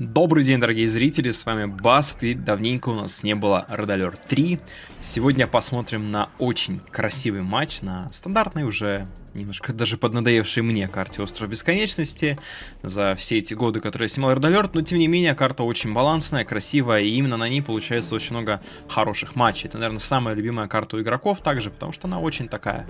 Добрый день, дорогие зрители, с вами Бас, и давненько у нас не было Alert 3. Сегодня посмотрим на очень красивый матч, на стандартный уже, немножко даже поднадоевший мне карте Остров Бесконечности за все эти годы, которые я снимал Alert, но тем не менее карта очень балансная, красивая, и именно на ней получается очень много хороших матчей. Это, наверное, самая любимая карта у игроков также, потому что она очень такая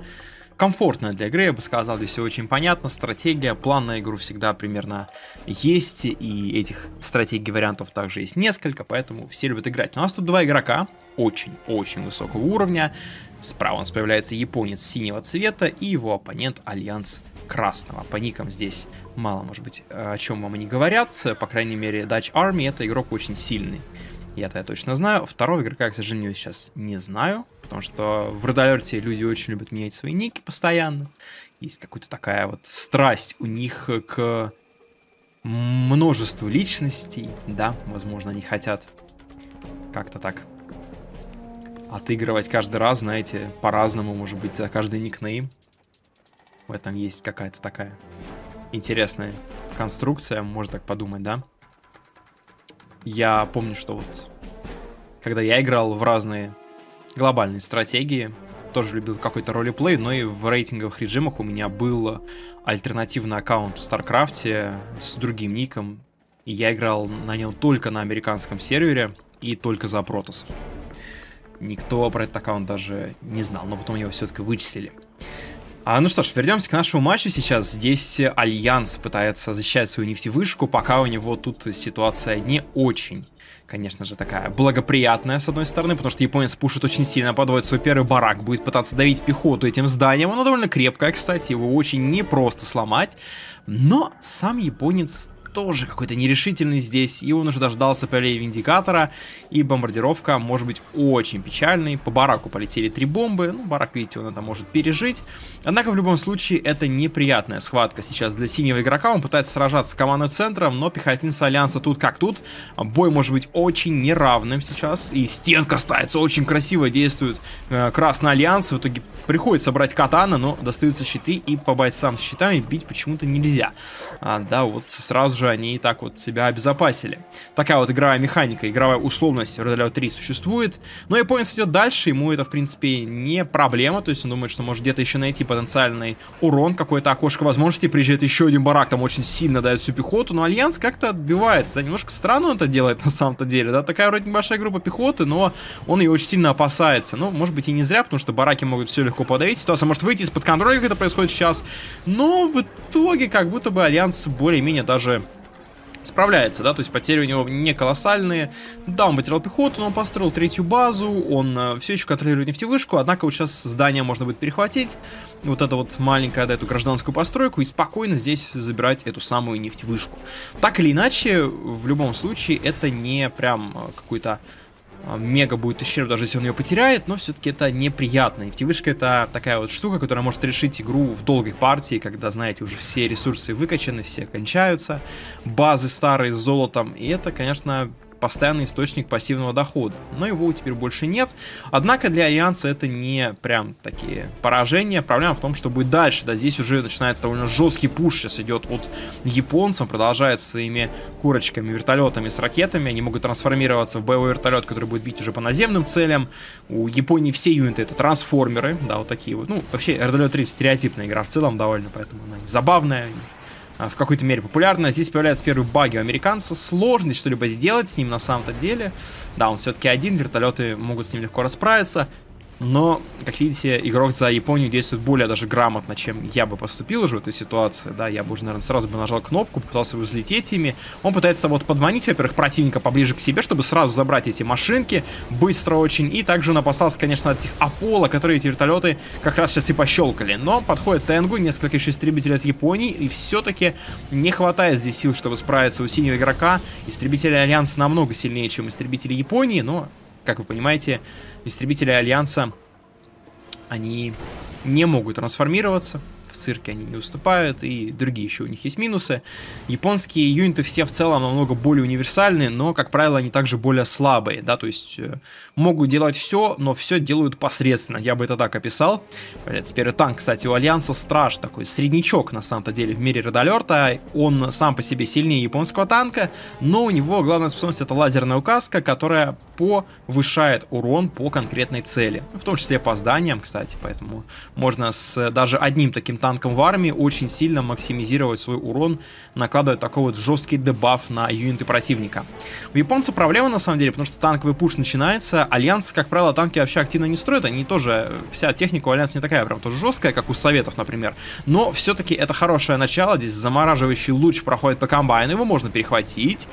комфортная для игры, я бы сказал, здесь все очень понятно, стратегия, план на игру всегда примерно есть, и этих стратегий вариантов также есть несколько, поэтому все любят играть. Но у нас тут два игрока, очень-очень высокого уровня, справа у нас появляется японец синего цвета и его оппонент Альянс красного. По никам здесь мало, может быть, о чем вам они говорят, по крайней мере, Dutch Army это игрок очень сильный. Я-то я точно знаю. Второго игрока, к сожалению, сейчас не знаю. Потому что в Red люди очень любят менять свои ники постоянно. Есть какая-то такая вот страсть у них к множеству личностей. Да, возможно, они хотят как-то так отыгрывать каждый раз, знаете, по-разному, может быть, за каждый никнейм. В этом есть какая-то такая интересная конструкция, можно так подумать, да? Я помню, что вот когда я играл в разные глобальной стратегии. Тоже любил какой-то roleplay, но и в рейтинговых режимах у меня был альтернативный аккаунт в StarCraft с другим ником. И я играл на нем только на американском сервере и только за протосов. Никто про этот аккаунт даже не знал, но потом его все-таки вычислили. А, ну что ж, вернемся к нашему матчу сейчас. Здесь Альянс пытается защищать свою нефтевышку, пока у него тут ситуация не очень конечно же, такая благоприятная, с одной стороны, потому что японец пушит очень сильно, подводит свой первый барак, будет пытаться давить пехоту этим зданием. Оно довольно крепкое, кстати, его очень непросто сломать. Но сам японец тоже какой-то нерешительный здесь, и он уже дождался полей Виндикатора, и бомбардировка может быть очень печальной. По бараку полетели три бомбы, ну, барак, видите, он это может пережить. Однако, в любом случае, это неприятная схватка сейчас для синего игрока, он пытается сражаться с командой центром, но пехотинцы Альянса тут как тут. Бой может быть очень неравным сейчас, и стенка ставится, очень красиво действует э, Красный Альянс, в итоге приходится брать катана, но достаются щиты, и по бойцам с щитами бить почему-то нельзя. А, да, вот сразу же они и так вот себя обезопасили. Такая вот игровая механика, игровая условность в Red Alert 3 существует. Но японец идет дальше, ему это, в принципе, не проблема. То есть он думает, что может где-то еще найти потенциальный урон, какое-то окошко возможности. Приезжает еще один барак, там очень сильно дает всю пехоту. Но Альянс как-то отбивается. Да, немножко странно он это делает на самом-то деле. Да, такая вроде небольшая группа пехоты, но он ее очень сильно опасается. Ну, может быть и не зря, потому что бараки могут все легко подавить. Ситуация может выйти из-под контроля, как это происходит сейчас. Но в итоге как будто бы Альянс более-менее даже справляется, да, то есть потери у него не колоссальные. Да, он потерял пехоту, но он построил третью базу, он э, все еще контролирует нефтевышку, однако вот сейчас здание можно будет перехватить, вот это вот маленькое, да, эту гражданскую постройку и спокойно здесь забирать эту самую нефтевышку. Так или иначе, в любом случае, это не прям э, какой-то мега будет ущерб, даже если он ее потеряет, но все-таки это неприятно. Нефтевышка это такая вот штука, которая может решить игру в долгой партии, когда, знаете, уже все ресурсы выкачаны, все кончаются, базы старые с золотом, и это, конечно, постоянный источник пассивного дохода. Но его теперь больше нет. Однако для Альянса это не прям такие поражения. Проблема в том, что будет дальше. Да, здесь уже начинается довольно жесткий пуш. Сейчас идет от японцев. Продолжает своими курочками, вертолетами с ракетами. Они могут трансформироваться в боевой вертолет, который будет бить уже по наземным целям. У Японии все юниты это трансформеры. Да, вот такие вот. Ну, вообще, RDL 3 стереотипная игра в целом довольно, поэтому она забавная в какой-то мере популярна. Здесь появляются первые баги у американца. Сложно что-либо сделать с ним на самом-то деле. Да, он все-таки один, вертолеты могут с ним легко расправиться. Но, как видите, игрок за Японию действует более даже грамотно, чем я бы поступил уже в этой ситуации. Да, я бы уже, наверное, сразу бы нажал кнопку, пытался бы взлететь ими. Он пытается вот подманить, во-первых, противника поближе к себе, чтобы сразу забрать эти машинки, быстро очень. И также он опасался, конечно, от этих Аполло, которые эти вертолеты как раз сейчас и пощелкали. Но подходит Тенгу, несколько еще истребителей от Японии, и все-таки не хватает здесь сил, чтобы справиться у синего игрока. Истребители Альянса намного сильнее, чем истребители Японии, но как вы понимаете, истребители Альянса, они не могут трансформироваться. Цирке они не уступают, и другие еще у них есть минусы. Японские юниты все в целом намного более универсальные, но, как правило, они также более слабые, да, то есть э, могут делать все, но все делают посредственно, я бы это так описал. Теперь танк, кстати, у Альянса Страж, такой среднячок, на самом-то деле, в мире Родолерта, он сам по себе сильнее японского танка, но у него главная способность это лазерная указка, которая повышает урон по конкретной цели, в том числе по зданиям, кстати, поэтому можно с даже одним таким танком в армии очень сильно максимизировать свой урон, накладывая такой вот жесткий debuff на юниты противника. У японцев проблема на самом деле, потому что танковый push начинается, Альянс, как правило, танки вообще активно не строят, они тоже, вся техника у Альянса не такая прям тоже жесткая, как у Советов, например, но все-таки это хорошее начало, здесь замораживающий луч проходит по комбайну, его можно перехватить,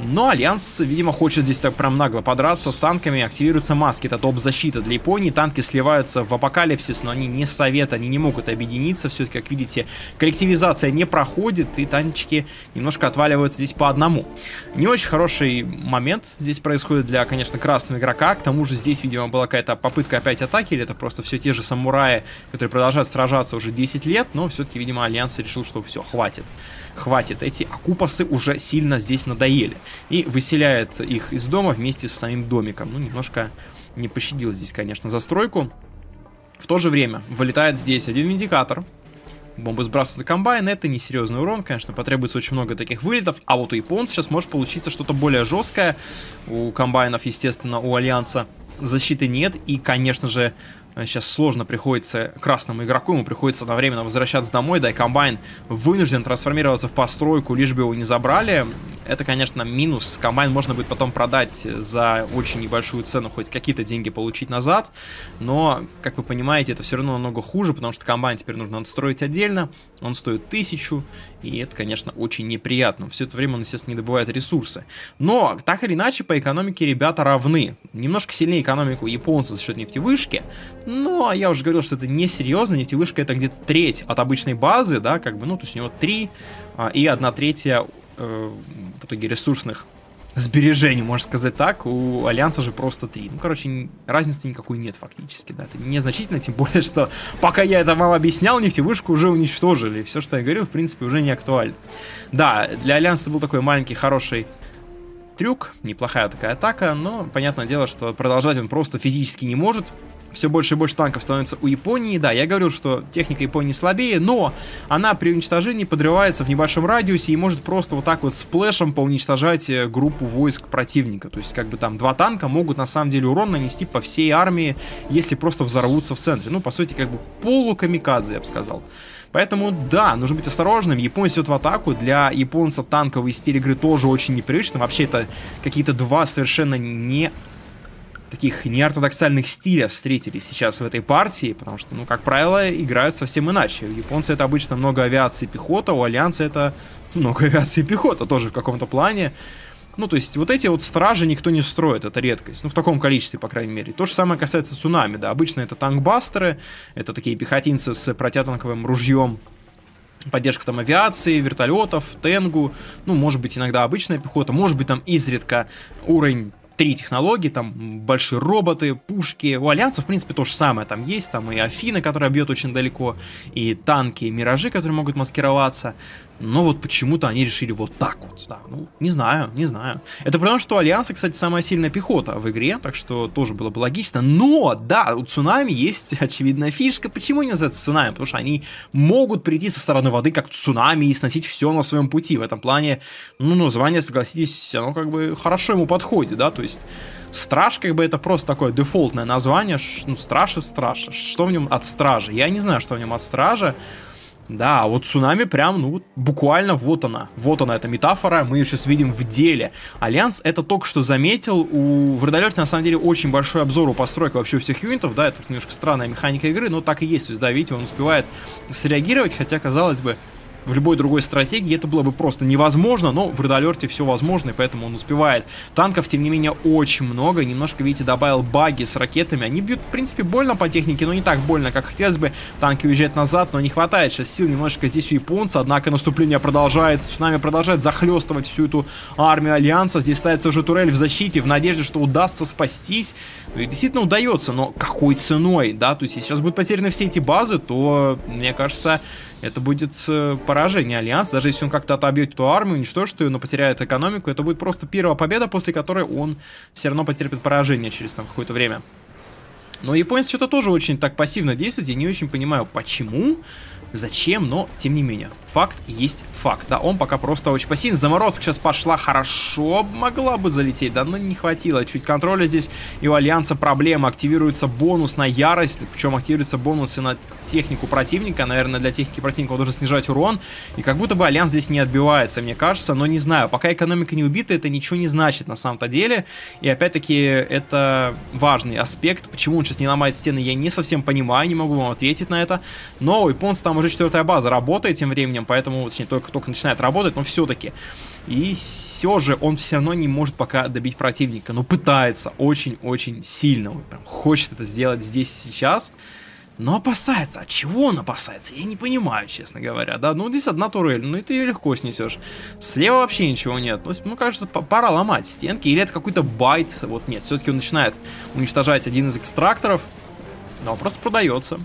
но Альянс, видимо, хочет здесь так прям нагло подраться с танками, активируются маски, это топ-защита для Японии, танки сливаются в апокалипсис, но они не совет, они не могут объединиться, все-таки, как видите, коллективизация не проходит, и танчики немножко отваливаются здесь по одному. Не очень хороший момент здесь происходит для, конечно, красного игрока, к тому же здесь, видимо, была какая-то попытка опять атаки, или это просто все те же самураи, которые продолжают сражаться уже 10 лет, но все-таки, видимо, Альянс решил, что все, хватит хватит, эти окупасы уже сильно здесь надоели. И выселяет их из дома вместе с самим домиком. Ну, немножко не пощадил здесь, конечно, застройку. В то же время вылетает здесь один индикатор. Бомбы сбрасываются комбайн, это несерьезный урон, конечно, потребуется очень много таких вылетов, а вот у японцев сейчас может получиться что-то более жесткое, у комбайнов, естественно, у Альянса защиты нет, и, конечно же, сейчас сложно приходится красному игроку, ему приходится одновременно возвращаться домой, да и комбайн вынужден трансформироваться в постройку, лишь бы его не забрали. Это, конечно, минус. Комбайн можно будет потом продать за очень небольшую цену, хоть какие-то деньги получить назад. Но, как вы понимаете, это все равно намного хуже, потому что комбайн теперь нужно отстроить отдельно. Он стоит тысячу, и это, конечно, очень неприятно. Все это время он, естественно, не добывает ресурсы. Но, так или иначе, по экономике ребята равны. Немножко сильнее экономику японцев за счет нефтевышки, но я уже говорил, что это не серьезно. Нефтевышка это где-то треть от обычной базы, да, как бы, ну, то есть у него три а, и одна третья э, в итоге ресурсных сбережений, можно сказать так, у Альянса же просто три. Ну, короче, разницы никакой нет фактически, да, это незначительно, тем более, что пока я это вам объяснял, нефтевышку уже уничтожили, все, что я говорил, в принципе, уже не актуально. Да, для Альянса был такой маленький, хороший трюк, неплохая такая атака, но понятное дело, что продолжать он просто физически не может, все больше и больше танков становится у Японии. Да, я говорил, что техника Японии слабее, но она при уничтожении подрывается в небольшом радиусе и может просто вот так вот с плэшем поуничтожать э, группу войск противника. То есть, как бы там два танка могут на самом деле урон нанести по всей армии, если просто взорвутся в центре. Ну, по сути, как бы полукамикадзе, я бы сказал. Поэтому, да, нужно быть осторожным. Японец идет в атаку. Для японца танковый стиль игры тоже очень непривычный. Вообще, это какие-то два совершенно не таких неортодоксальных стилях встретились сейчас в этой партии, потому что, ну, как правило, играют совсем иначе. У японцев это обычно много авиации и пехота, у Альянса это много авиации и пехота тоже в каком-то плане. Ну, то есть вот эти вот стражи никто не строит, это редкость. Ну, в таком количестве, по крайней мере. То же самое касается цунами, да. Обычно это танкбастеры, это такие пехотинцы с протятанковым ружьем, поддержка там авиации, вертолетов, тенгу, ну, может быть, иногда обычная пехота, может быть, там изредка уровень три технологии, там большие роботы, пушки. У Альянса, в принципе, то же самое там есть. Там и Афина, которая бьет очень далеко, и танки, и Миражи, которые могут маскироваться. Но вот почему-то они решили вот так вот. Да, ну, не знаю, не знаю. Это потому, что у Альянса, кстати, самая сильная пехота в игре, так что тоже было бы логично. Но, да, у Цунами есть очевидная фишка. Почему они называются Цунами? Потому что они могут прийти со стороны воды как цунами и сносить все на своем пути. В этом плане, ну, название, согласитесь, оно как бы хорошо ему подходит, да, то есть... Страж, как бы, это просто такое дефолтное название. Ну, страж и страж. Что в нем от стража? Я не знаю, что в нем от стража. Да, вот цунами прям, ну, буквально вот она. Вот она, эта метафора, мы ее сейчас видим в деле. Альянс это только что заметил, в Red Alert е на самом деле очень большой обзор у постройки вообще всех юнитов, да, это немножко странная механика игры, но так и есть, то есть, да, видите, он успевает среагировать, хотя, казалось бы, в любой другой стратегии это было бы просто невозможно, но в Редалерте все возможно, и поэтому он успевает. Танков, тем не менее, очень много. Немножко, видите, добавил баги с ракетами. Они бьют, в принципе, больно по технике, но не так больно, как хотелось бы. Танки уезжают назад, но не хватает сейчас сил немножко здесь у японца. Однако наступление продолжается. Цунами продолжает захлестывать всю эту армию Альянса. Здесь ставится уже турель в защите, в надежде, что удастся спастись. Ну и действительно удается, но какой ценой, да? То есть, если сейчас будут потеряны все эти базы, то, мне кажется, это будет э, поражение Альянса. Даже если он как-то отобьет эту армию, уничтожит ее, но потеряет экономику, это будет просто первая победа, после которой он все равно потерпит поражение через там какое-то время. Но японец что-то тоже очень так пассивно действует, я не очень понимаю, почему, зачем, но тем не менее. Факт есть факт, да, он пока просто очень пассивен. Заморозка сейчас пошла хорошо, могла бы залететь, да, но не хватило. Чуть контроля здесь, и у Альянса проблема. Активируется бонус на ярость, причем активируются бонусы на технику противника. Наверное, для техники противника он должен снижать урон. И как будто бы Альянс здесь не отбивается, мне кажется, но не знаю. Пока экономика не убита, это ничего не значит на самом-то деле. И опять-таки, это важный аспект. Почему он сейчас не ломает стены, я не совсем понимаю, не могу вам ответить на это. Но у японца там уже четвертая база работает тем временем, поэтому, точнее, только-только начинает работать, но все-таки. И все же он все равно не может пока добить противника, но пытается очень-очень сильно. Он прям хочет это сделать здесь и сейчас. Но опасается. От чего он опасается? Я не понимаю, честно говоря. Да, ну здесь одна турель, ну и ты ее легко снесешь. Слева вообще ничего нет. Ну, ну кажется, пора ломать стенки. Или это какой-то байт. Вот нет, все-таки он начинает уничтожать один из экстракторов. Но просто продается.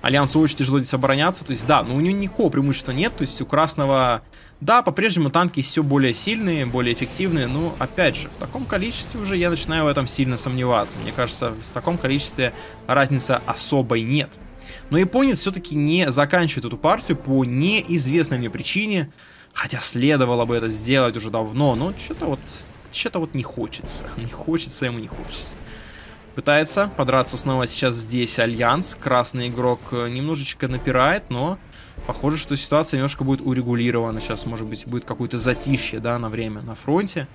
Альянсу очень тяжело здесь обороняться. То есть, да, но у него никакого преимущества нет. То есть, у красного... Да, по-прежнему танки все более сильные, более эффективные, но, опять же, в таком количестве уже я начинаю в этом сильно сомневаться. Мне кажется, в таком количестве разницы особой нет. Но японец все-таки не заканчивает эту партию по неизвестной мне причине, хотя следовало бы это сделать уже давно, но что-то вот, что-то вот не хочется, не хочется ему, не хочется. Пытается подраться снова сейчас здесь Альянс. Красный игрок э, немножечко напирает, но похоже, что ситуация немножко будет урегулирована. Сейчас, может быть, будет какое-то затишье, да, на время на фронте.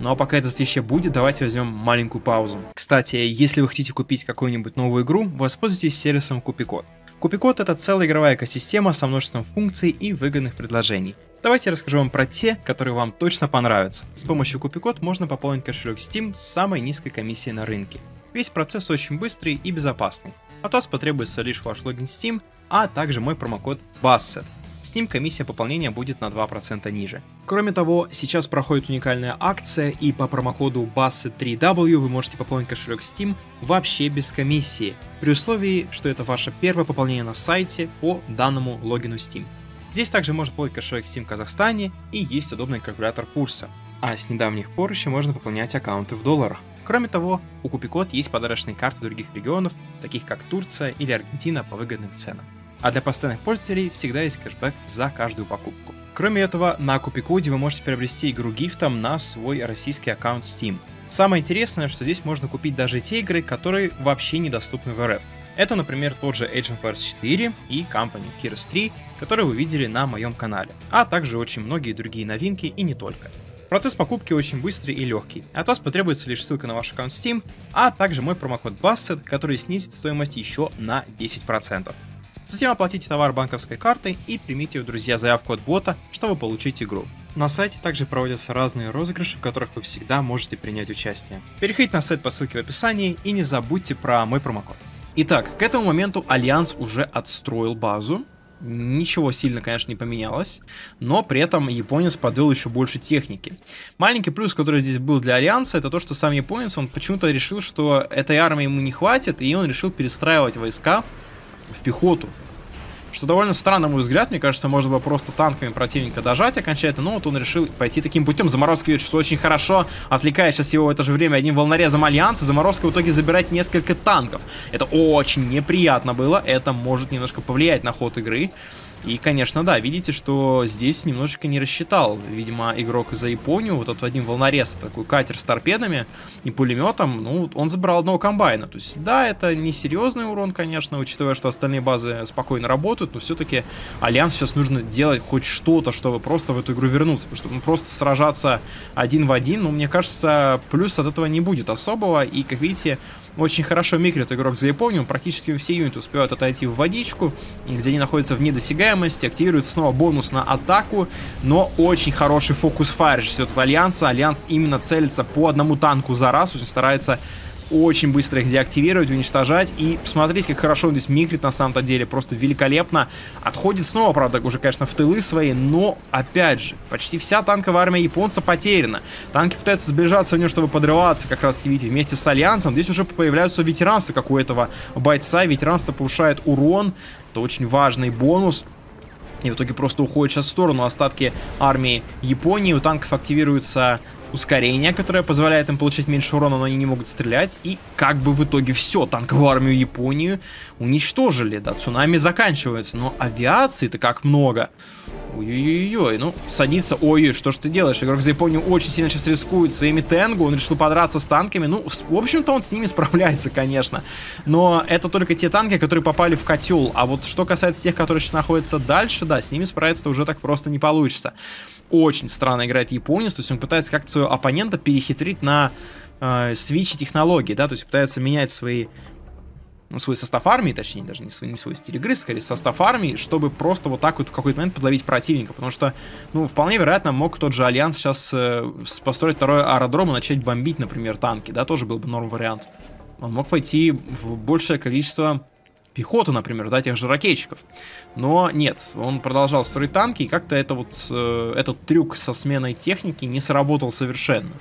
Ну а пока это затишье будет, давайте возьмем маленькую паузу. Кстати, если вы хотите купить какую-нибудь новую игру, воспользуйтесь сервисом Купикод. Купикод это целая игровая экосистема со множеством функций и выгодных предложений. Давайте я расскажу вам про те, которые вам точно понравятся. С помощью Купикод можно пополнить кошелек Steam с самой низкой комиссией на рынке. Весь процесс очень быстрый и безопасный. От вас потребуется лишь ваш логин Steam, а также мой промокод BASSET. С ним комиссия пополнения будет на 2% ниже. Кроме того, сейчас проходит уникальная акция, и по промокоду BASSET3W вы можете пополнить кошелек Steam вообще без комиссии, при условии, что это ваше первое пополнение на сайте по данному логину Steam. Здесь также можно пополнить кошелек Steam в Казахстане и есть удобный калькулятор курса. А с недавних пор еще можно пополнять аккаунты в долларах. Кроме того, у Купикод есть подарочные карты других регионов, таких как Турция или Аргентина по выгодным ценам. А для постоянных пользователей всегда есть кэшбэк за каждую покупку. Кроме этого, на Купикоде вы можете приобрести игру гифтом на свой российский аккаунт Steam. Самое интересное, что здесь можно купить даже те игры, которые вообще недоступны в РФ. Это, например, тот же Age of Empires 4 и Company Heroes 3, которые вы видели на моем канале, а также очень многие другие новинки и не только. Процесс покупки очень быстрый и легкий. От вас потребуется лишь ссылка на ваш аккаунт Steam, а также мой промокод BASSET, который снизит стоимость еще на 10%. Затем оплатите товар банковской картой и примите в друзья заявку от бота, чтобы получить игру. На сайте также проводятся разные розыгрыши, в которых вы всегда можете принять участие. Переходите на сайт по ссылке в описании и не забудьте про мой промокод. Итак, к этому моменту Альянс уже отстроил базу, Ничего сильно, конечно, не поменялось, но при этом японец подвел еще больше техники. Маленький плюс, который здесь был для Альянса, это то, что сам японец, он почему-то решил, что этой армии ему не хватит, и он решил перестраивать войска в пехоту. Что довольно странно, на мой взгляд, мне кажется, можно было просто танками противника дожать окончательно, но вот он решил пойти таким путем. Заморозка идет очень хорошо, отвлекает сейчас его в это же время одним волнорезом Альянса. Заморозка в итоге забирает несколько танков. Это очень неприятно было, это может немножко повлиять на ход игры. И, конечно, да, видите, что здесь немножечко не рассчитал, видимо, игрок за Японию, вот этот один волнорез, такой катер с торпедами и пулеметом, ну, он забрал одного комбайна. То есть, да, это не серьезный урон, конечно, учитывая, что остальные базы спокойно работают, но все-таки Альянс сейчас нужно делать хоть что-то, чтобы просто в эту игру вернуться, потому что ну, просто сражаться один в один, ну, мне кажется, плюс от этого не будет особого, и, как видите, очень хорошо микрит игрок за Японию, практически все юниты успевают отойти в водичку, где они находятся в недосягаемости, активируется снова бонус на атаку, но очень хороший focus fire ждет от Альянса, Альянс именно целится по одному танку за раз, очень старается очень быстро их деактивировать, уничтожать. И посмотрите, как хорошо он здесь микрит на самом-то деле. Просто великолепно. Отходит снова, правда, уже, конечно, в тылы свои. Но, опять же, почти вся танковая армия японца потеряна. Танки пытаются сближаться в нее, чтобы подрываться, как раз, видите, вместе с Альянсом. Здесь уже появляются ветеранства, как у этого бойца. Ветеранство повышает урон. Это очень важный бонус. И в итоге просто уходит сейчас в сторону остатки армии Японии. У танков активируется ускорение, которое позволяет им получить меньше урона, но они не могут стрелять. И как бы в итоге все, танковую армию Японию уничтожили. Да, цунами заканчивается. Но авиации-то как много. Ой-ой-ой, ну, садится, ой, что ж ты делаешь? Игрок за Японию очень сильно сейчас рискует своими тенгу, он решил подраться с танками, ну, в общем-то он с ними справляется, конечно, но это только те танки, которые попали в котел, а вот что касается тех, которые сейчас находятся дальше, да, с ними справиться уже так просто не получится очень странно играет японец, то есть он пытается как-то своего оппонента перехитрить на э, свичи технологии, да, то есть пытается менять свои ну, свой состав армии, точнее, даже не свой, не свой стиль игры, скорее состав армии, чтобы просто вот так вот в какой-то момент подловить противника, потому что, ну, вполне вероятно, мог тот же Альянс сейчас э, построить второй аэродром и начать бомбить, например, танки, да, тоже был бы норм вариант. Он мог пойти в большее количество пехоту, например, да, тех же ракетчиков. Но нет, он продолжал строить танки, и как-то это вот, э, этот трюк со сменой техники не сработал совершенно.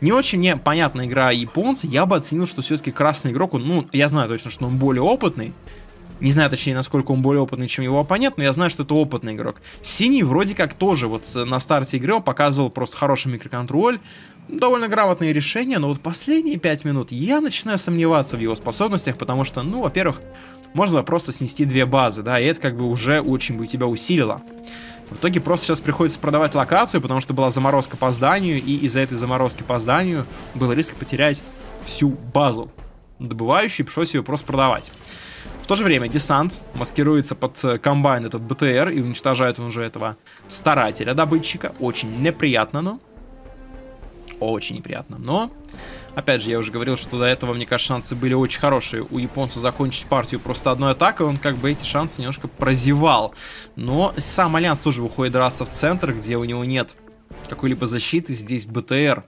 Не очень мне понятна игра японца, я бы оценил, что все-таки красный игрок, он, ну, я знаю точно, что он более опытный, не знаю, точнее, насколько он более опытный, чем его оппонент, но я знаю, что это опытный игрок. Синий вроде как тоже вот на старте игры он показывал просто хороший микроконтроль, довольно грамотные решения, но вот последние 5 минут я начинаю сомневаться в его способностях, потому что, ну, во-первых, можно просто снести две базы, да, и это как бы уже очень бы тебя усилило. В итоге просто сейчас приходится продавать локацию, потому что была заморозка по зданию, и из-за этой заморозки по зданию был риск потерять всю базу добывающую, пришлось ее просто продавать. В то же время десант маскируется под э, комбайн этот БТР и уничтожает он уже этого старателя, добытчика. Очень неприятно, но... Очень неприятно, но Опять же, я уже говорил, что до этого, мне кажется, шансы были очень хорошие у японца закончить партию просто одной атакой. Он как бы эти шансы немножко прозевал. Но сам Альянс тоже выходит драться в центр, где у него нет какой-либо защиты. Здесь БТР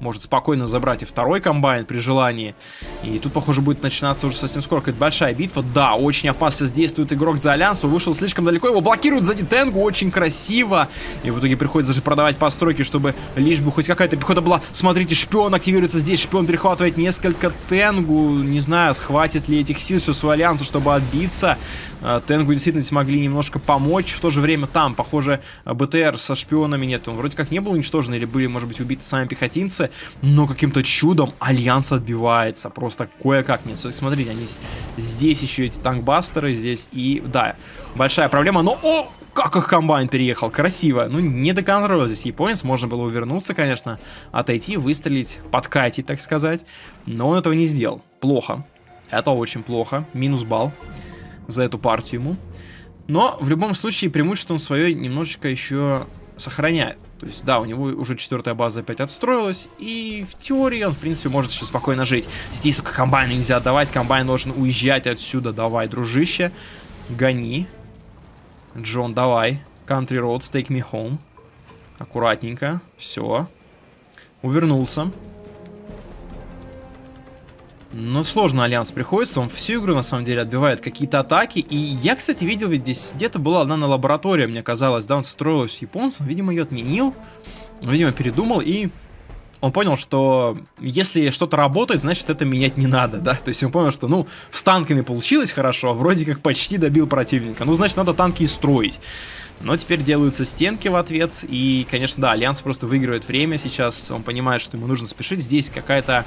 может спокойно забрать и второй комбайн при желании. И тут, похоже, будет начинаться уже совсем скоро какая-то большая битва. Да, очень опасно действует игрок за Альянс. Он вышел слишком далеко, его блокируют сзади Тенгу, очень красиво. И в итоге приходится же продавать постройки, чтобы лишь бы хоть какая-то пехота была. Смотрите, шпион активируется здесь, шпион перехватывает несколько Тенгу. Не знаю, хватит ли этих сил все у Альянса, чтобы отбиться. А, Тенгу действительно смогли немножко помочь. В то же время там, похоже, БТР со шпионами нет. Он вроде как не был уничтожен или были, может быть, убиты сами пехотинцы. Но каким-то чудом Альянс отбивается. Просто кое-как нет. Смотрите, они здесь еще эти танкбастеры, здесь и... Да, большая проблема, но... О! Как их комбайн переехал, красиво. Ну, недоконтролил здесь японец, можно было увернуться, конечно, отойти, выстрелить, подкатить, так сказать. Но он этого не сделал. Плохо. Это очень плохо. Минус балл за эту партию ему. Но в любом случае преимущество он свое немножечко еще сохраняет. То есть, да, у него уже четвертая база опять отстроилась, и в теории он, в принципе, может еще спокойно жить. Здесь только комбайн нельзя отдавать, комбайн должен уезжать отсюда. Давай, дружище, гони. Джон, давай. Country Roads, take me home. Аккуратненько, все. Увернулся. Ну, сложно Альянс приходится, он всю игру, на самом деле, отбивает какие-то атаки. И я, кстати, видел, ведь здесь где-то была одна на лаборатория, мне казалось, да, он строилась с японцем, видимо, ее отменил, видимо, передумал, и он понял, что если что-то работает, значит, это менять не надо, да, то есть он понял, что, ну, с танками получилось хорошо, вроде как почти добил противника, ну, значит, надо танки и строить. Но теперь делаются стенки в ответ, и, конечно, да, Альянс просто выигрывает время сейчас, он понимает, что ему нужно спешить, здесь какая-то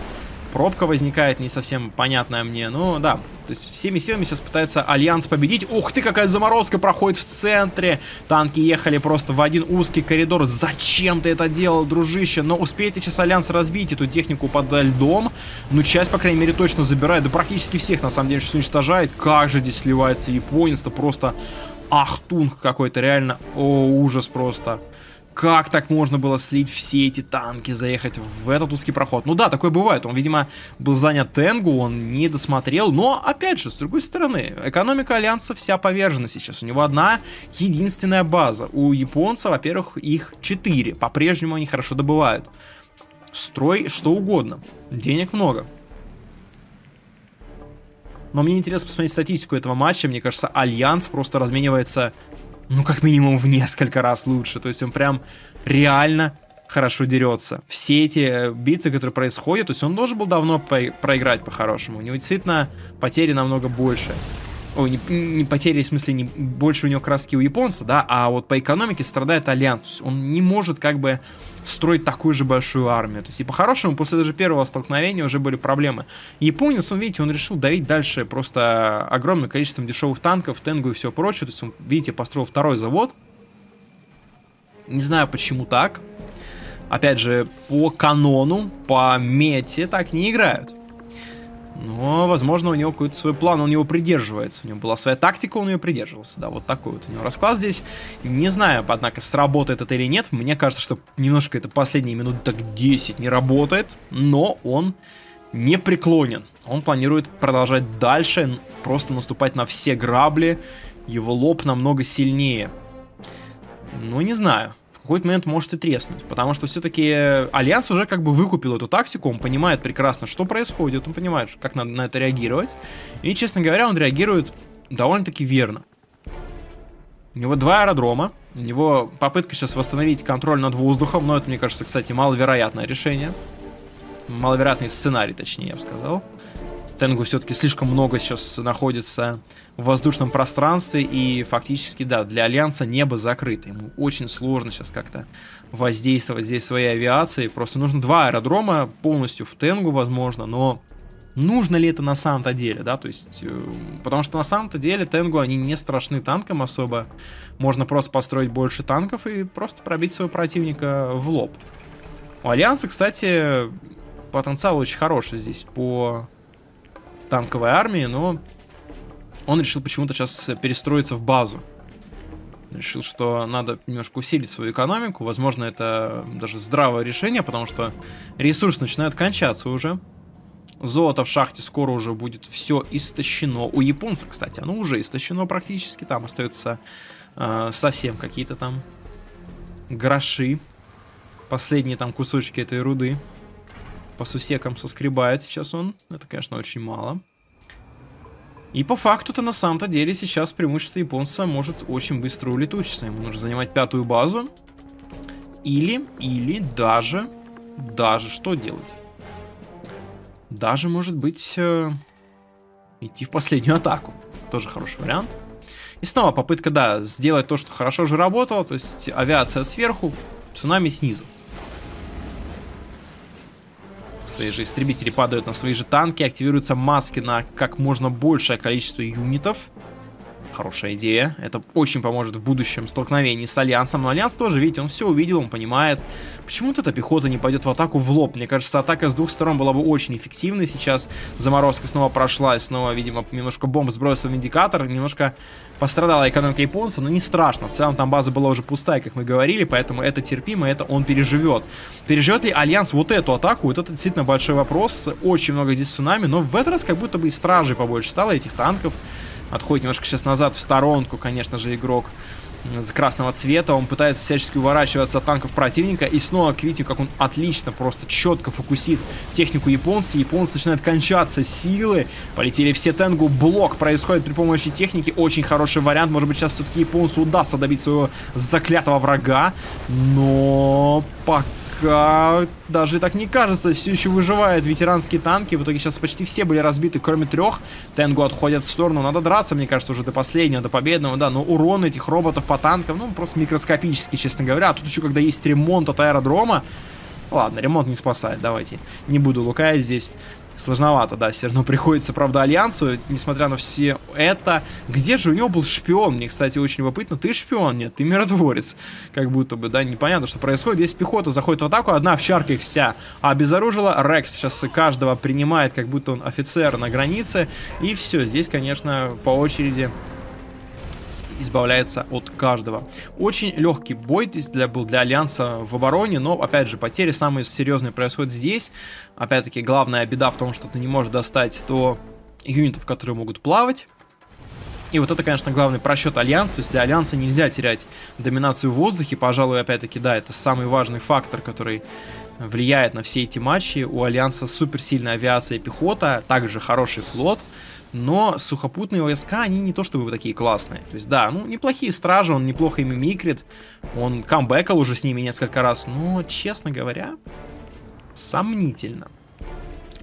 пробка возникает не совсем понятная мне. Ну, да, то есть всеми силами сейчас пытается Альянс победить. Ух ты, какая заморозка проходит в центре. Танки ехали просто в один узкий коридор. Зачем ты это делал, дружище? Но успеет ли сейчас Альянс разбить эту технику под льдом? Ну, часть, по крайней мере, точно забирает. Да практически всех, на самом деле, сейчас уничтожает. Как же здесь сливается японец-то просто... Ахтунг какой-то, реально. О, ужас просто. Как так можно было слить все эти танки, заехать в этот узкий проход? Ну да, такое бывает. Он, видимо, был занят Тенгу, он не досмотрел. Но, опять же, с другой стороны, экономика Альянса вся повержена сейчас. У него одна единственная база. У японца, во-первых, их четыре. По-прежнему они хорошо добывают. Строй что угодно. Денег много. Но мне интересно посмотреть статистику этого матча. Мне кажется, Альянс просто разменивается ну, как минимум в несколько раз лучше. То есть он прям реально хорошо дерется. Все эти битвы, которые происходят, то есть он должен был давно проиграть по-хорошему. У него действительно потери намного больше. Ой, не, не потери, в смысле, не больше у него краски у японца, да, а вот по экономике страдает Альянс. Он не может как бы строить такую же большую армию. То есть и по-хорошему, после даже первого столкновения уже были проблемы. Японец, он, видите, он решил давить дальше просто огромным количеством дешевых танков, тенгу и все прочее. То есть он, видите, построил второй завод. Не знаю, почему так. Опять же, по канону, по мете так не играют. Но, возможно, у него какой-то свой план, он его придерживается. У него была своя тактика, он ее придерживался. Да, вот такой вот у него расклад здесь. Не знаю, однако, сработает это или нет. Мне кажется, что немножко это последние минуты так 10 не работает. Но он не преклонен. Он планирует продолжать дальше, просто наступать на все грабли. Его лоб намного сильнее. Ну, не знаю какой-то момент может и треснуть. Потому что все-таки Альянс уже как бы выкупил эту тактику, он понимает прекрасно, что происходит, он понимает, как надо на это реагировать. И, честно говоря, он реагирует довольно-таки верно. У него два аэродрома, у него попытка сейчас восстановить контроль над воздухом, но это, мне кажется, кстати, маловероятное решение. Маловероятный сценарий, точнее, я бы сказал. Тенгу все-таки слишком много сейчас находится в воздушном пространстве, и фактически, да, для Альянса небо закрыто. Ему очень сложно сейчас как-то воздействовать здесь своей авиацией. Просто нужно два аэродрома полностью в Тенгу, возможно, но нужно ли это на самом-то деле, да, то есть, э, потому что на самом-то деле Тенгу, они не страшны танкам особо, можно просто построить больше танков и просто пробить своего противника в лоб. У Альянса, кстати, потенциал очень хороший здесь по танковой армии, но он решил почему-то сейчас перестроиться в базу. Решил, что надо немножко усилить свою экономику. Возможно, это даже здравое решение, потому что ресурсы начинают кончаться уже. Золото в шахте скоро уже будет все истощено. У японцев, кстати, оно уже истощено практически. Там остается э, совсем какие-то там гроши. Последние там кусочки этой руды по сусекам соскребает сейчас он. Это, конечно, очень мало. И по факту-то на самом-то деле сейчас преимущество японца может очень быстро улетучиться. Ему нужно занимать пятую базу. Или, или даже, даже что делать? Даже, может быть, э, идти в последнюю атаку. Тоже хороший вариант. И снова попытка, да, сделать то, что хорошо же работало. То есть авиация сверху, цунами снизу. Свои же истребители падают на свои же танки, активируются маски на как можно большее количество юнитов. Хорошая идея. Это очень поможет в будущем столкновении с Альянсом. Но Альянс тоже, видите, он все увидел, он понимает. Почему-то эта пехота не пойдет в атаку в лоб. Мне кажется, атака с двух сторон была бы очень эффективной. Сейчас заморозка снова прошла, и снова, видимо, немножко бомб сбросил виндикатор. Немножко пострадала экономика японца, но не страшно. В целом там база была уже пустая, как мы говорили, поэтому это терпимо, это он переживет. Переживет ли Альянс вот эту атаку? Вот это действительно большой вопрос. Очень много здесь цунами, но в этот раз как будто бы и стражей побольше стало, этих танков. Отходит немножко сейчас назад в сторонку, конечно же, игрок красного цвета. Он пытается всячески уворачиваться от танков противника. И снова видите, как он отлично, просто четко фокусит технику японца. Японцы начинают кончаться силы. Полетели все тенгу. Блок происходит при помощи техники. Очень хороший вариант. Может быть, сейчас все-таки японцу удастся добить своего заклятого врага. Но пока пока даже так не кажется, все еще выживают ветеранские танки. В итоге сейчас почти все были разбиты, кроме трех. Тенгу отходят в сторону. Надо драться, мне кажется, уже до последнего, до победного, да. Но урон этих роботов по танкам, ну, просто микроскопический, честно говоря. А тут еще, когда есть ремонт от аэродрома, Ладно, ремонт не спасает, давайте. Не буду лукаять здесь сложновато, да, все равно приходится, правда, Альянсу, несмотря на все это. Где же у него был шпион? Мне, кстати, очень любопытно. Ты шпион? Нет, ты миротворец. Как будто бы, да, непонятно, что происходит. Здесь пехота заходит в атаку, одна в чарках вся обезоружила. Рекс сейчас каждого принимает, как будто он офицер на границе. И все, здесь, конечно, по очереди избавляется от каждого. Очень легкий бой здесь для, был для Альянса в обороне, но, опять же, потери самые серьезные происходят здесь. Опять-таки, главная беда в том, что ты не можешь достать до юнитов, которые могут плавать. И вот это, конечно, главный просчет Альянса. То есть для Альянса нельзя терять доминацию в воздухе. Пожалуй, опять-таки, да, это самый важный фактор, который влияет на все эти матчи. У Альянса суперсильная авиация и пехота, также хороший флот. Но сухопутные войска, они не то чтобы такие классные. То есть, да, ну, неплохие стражи, он неплохо ими микрит. Он камбэкал уже с ними несколько раз. Но, честно говоря, сомнительно.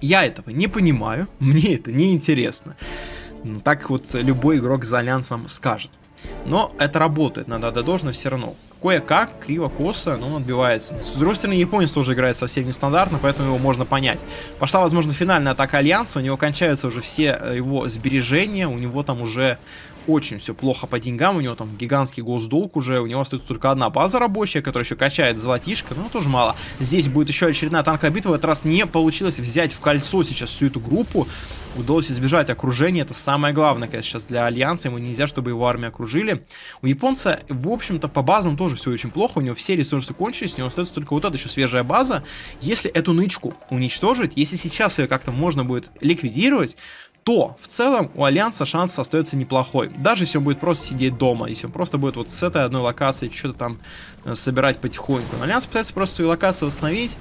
Я этого не понимаю, мне это не интересно. Так вот любой игрок за Альянс вам скажет. Но это работает, надо отдать должное все равно. Кое-как, криво-косо, но он отбивается. С другой стороны, японец тоже играет совсем нестандартно, поэтому его можно понять. Пошла, возможно, финальная атака Альянса, у него кончаются уже все э, его сбережения, у него там уже очень все плохо по деньгам, у него там гигантский госдолг уже, у него остается только одна база рабочая, которая еще качает золотишко, но тоже мало. Здесь будет еще очередная танковая битва, в этот раз не получилось взять в кольцо сейчас всю эту группу, удалось избежать окружения, это самое главное, конечно, сейчас для Альянса, ему нельзя, чтобы его армию окружили. У японца, в общем-то, по базам тоже все очень плохо, у него все ресурсы кончились, у него остается только вот эта еще свежая база. Если эту нычку уничтожить, если сейчас ее как-то можно будет ликвидировать, то в целом у Альянса шанс остается неплохой. Даже если он будет просто сидеть дома, если он просто будет вот с этой одной локации что-то там э, собирать потихоньку. Но Альянс пытается просто свою локацию восстановить.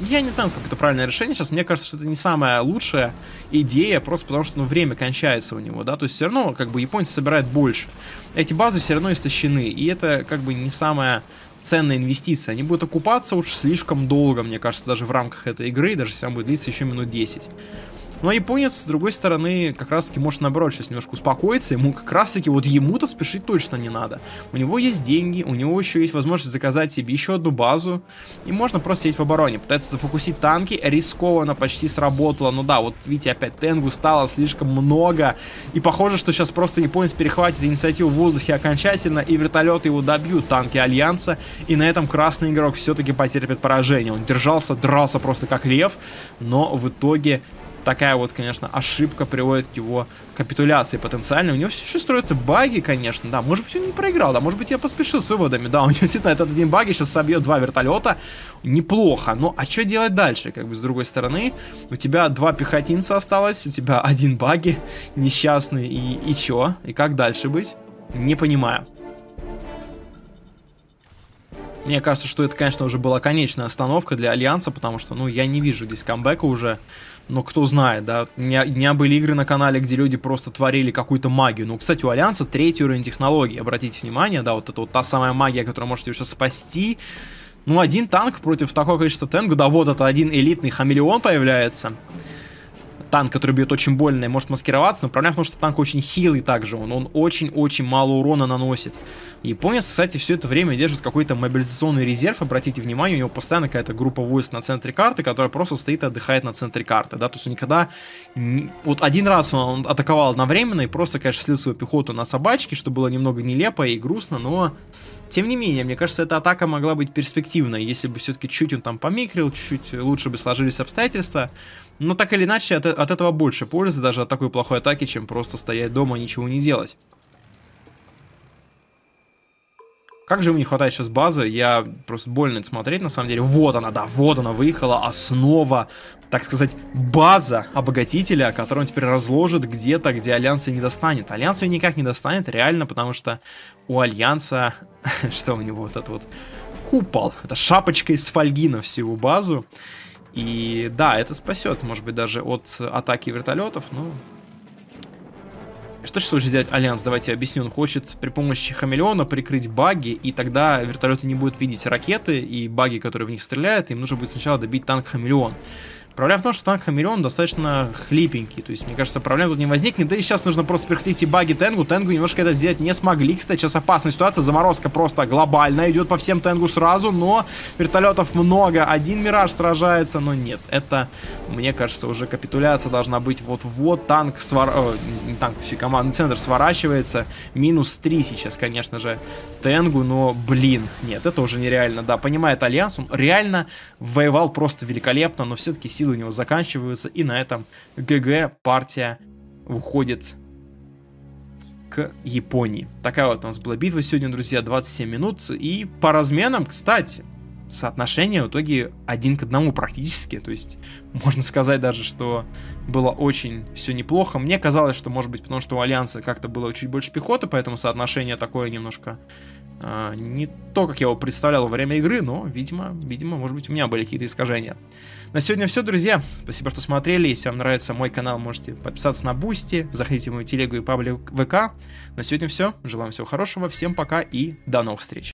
Я не знаю, насколько это правильное решение сейчас. Мне кажется, что это не самая лучшая идея, просто потому что ну, время кончается у него, да. То есть все равно, как бы, японцы собирают больше. Эти базы все равно истощены. И это, как бы, не самая ценная инвестиция. Они будут окупаться уж слишком долго, мне кажется, даже в рамках этой игры, даже если она будет длиться еще минут 10. Но японец, с другой стороны, как раз таки может наоборот сейчас немножко успокоиться. Ему как раз таки, вот ему-то спешить точно не надо. У него есть деньги, у него еще есть возможность заказать себе еще одну базу. И можно просто сидеть в обороне. Пытается зафокусить танки, рискованно почти сработало. Ну да, вот видите, опять Тенгу стало слишком много. И похоже, что сейчас просто японец перехватит инициативу в воздухе окончательно. И вертолеты его добьют, танки Альянса. И на этом красный игрок все-таки потерпит поражение. Он держался, дрался просто как лев. Но в итоге такая вот, конечно, ошибка приводит к его капитуляции потенциально. У него все еще строятся баги, конечно, да. Может быть, он не проиграл, да. Может быть, я поспешил с выводами. Да, у него действительно этот один баги сейчас собьет два вертолета. Неплохо. Но а что делать дальше? Как бы с другой стороны, у тебя два пехотинца осталось, у тебя один баги несчастный. И, и чё? И как дальше быть? Не понимаю. Мне кажется, что это, конечно, уже была конечная остановка для Альянса, потому что, ну, я не вижу здесь камбэка уже. Но кто знает, да, не были игры на канале, где люди просто творили какую-то магию. Ну, кстати, у Альянса третий уровень технологий, обратите внимание, да, вот это вот та самая магия, которая может его сейчас спасти. Ну, один танк против такого количества тенгу, да, вот это один элитный хамелеон появляется танк, который бьет очень больно и может маскироваться, но проблема в том, что танк очень хилый также, он очень-очень мало урона наносит. Японец, кстати, все это время держит какой-то мобилизационный резерв, обратите внимание, у него постоянно какая-то группа войск на центре карты, которая просто стоит и отдыхает на центре карты, да, то есть никогда... Вот один раз он атаковал одновременно и просто, конечно, слил свою пехоту на собачки, что было немного нелепо и грустно, но... Тем не менее, мне кажется, эта атака могла быть перспективной, если бы все-таки чуть он там помикрил, чуть-чуть лучше бы сложились обстоятельства. Но так или иначе, от, от этого больше пользы даже от такой плохой атаки, чем просто стоять дома и ничего не делать. Как же ему не хватает сейчас базы, я просто больно это смотреть, на самом деле. Вот она, да, вот она выехала, основа, так сказать, база обогатителя, которую он теперь разложит где-то, где Альянс ее не достанет. Альянс ее никак не достанет, реально, потому что у Альянса, что у него вот этот вот купол, это шапочка из фольги на всю базу. И да, это спасет, может быть, даже от атаки вертолетов, но... Что же хочет сделать Альянс? Давайте я объясню. Он хочет при помощи хамелеона прикрыть баги, и тогда вертолеты не будут видеть ракеты и баги, которые в них стреляют. Им нужно будет сначала добить танк хамелеон. Проблема в том, что танк Хамелеон достаточно хлипенький. То есть, мне кажется, проблем тут не возникнет. Да и сейчас нужно просто прихватить и баги Тенгу. Тенгу немножко это сделать не смогли. Кстати, сейчас опасная ситуация. Заморозка просто глобальная. Идет по всем Тенгу сразу. Но вертолетов много. Один Мираж сражается. Но нет, это, мне кажется, уже капитуляция должна быть вот-вот. Танк свар... О, не танк, вообще командный центр сворачивается. Минус 3 сейчас, конечно же, Тенгу. Но, блин, нет, это уже нереально. Да, понимает Альянс. Он реально воевал просто великолепно. Но все-таки силы у него заканчиваются, и на этом GG партия уходит к Японии. Такая вот у нас была битва сегодня, друзья, 27 минут. И по разменам, кстати, соотношение в итоге один к одному практически. То есть можно сказать даже, что было очень все неплохо. Мне казалось, что может быть потому, что у Альянса как-то было чуть больше пехоты, поэтому соотношение такое немножко э, не то, как я его представлял во время игры, но, видимо, видимо, может быть, у меня были какие-то искажения. На сегодня все, друзья. Спасибо, что смотрели. Если вам нравится мой канал, можете подписаться на Boosty, заходите в мою телегу и паблик ВК. На сегодня все. Желаем всего хорошего. Всем пока и до новых встреч.